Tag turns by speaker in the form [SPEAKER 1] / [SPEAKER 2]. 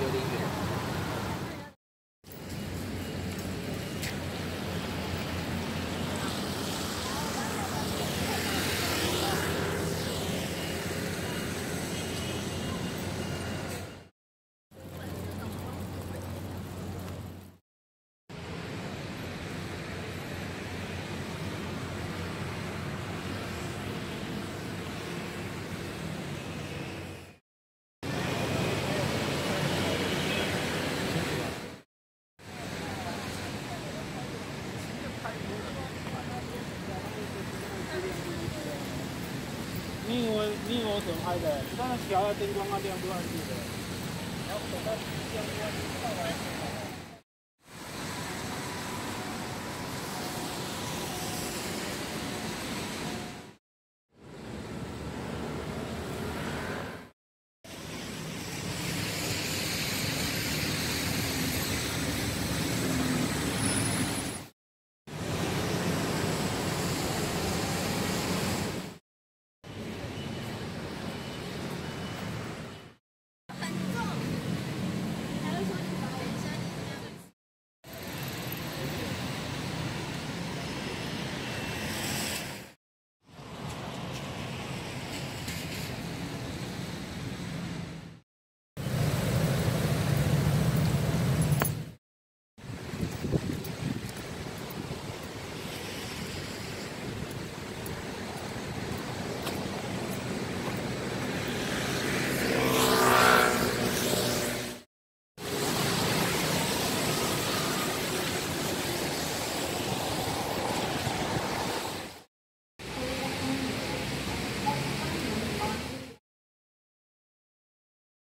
[SPEAKER 1] 有点远。你以为你以为我怎么拍的？刚才调的灯光啊，亮不亮去的？然后等到相关到。